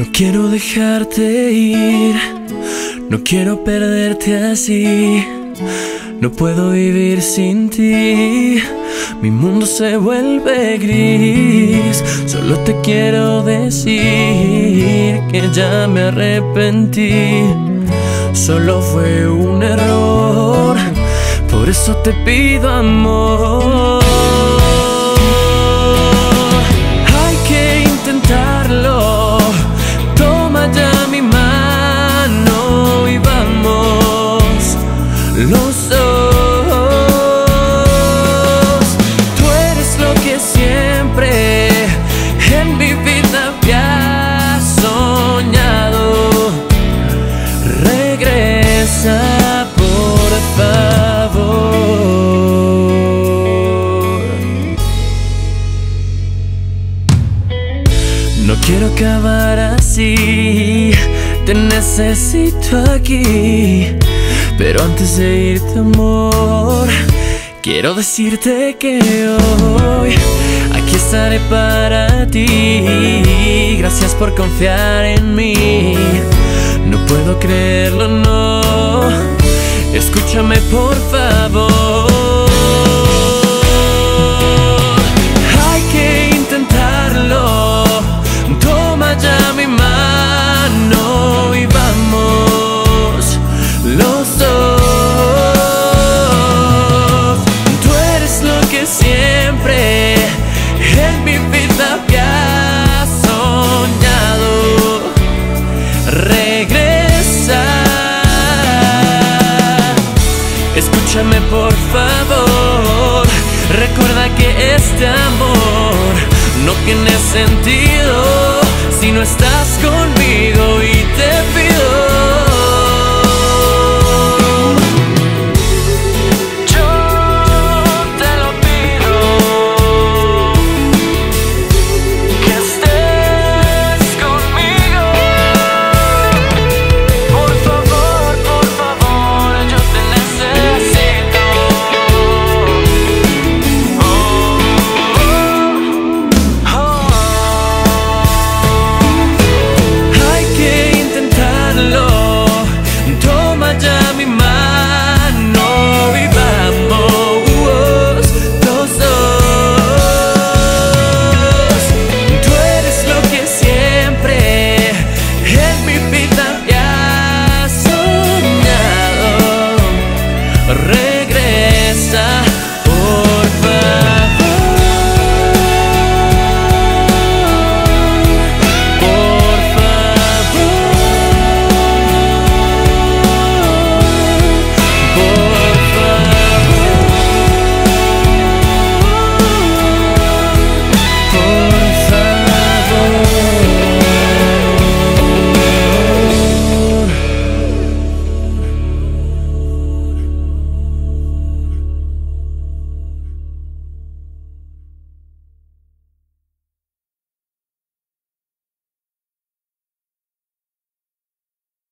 No quiero dejarte ir, no quiero perderte así. No puedo vivir sin ti, mi mundo se vuelve gris. Solo te quiero decir que ya me arrepentí. Solo fue un error, por eso te pido amor. Quiero acabar así, te necesito aquí. Pero antes de irte, amor, quiero decirte que hoy aquí estaré para ti. Gracias por confiar en mí. No puedo creerlo, no. Escúchame, por favor. Ya mi mano y vamos los dos. Tú eres lo que siempre en mi vida había soñado. Regresa. Escúchame por favor, recuerda que este amor no tiene sentido no estás conmigo. Mr.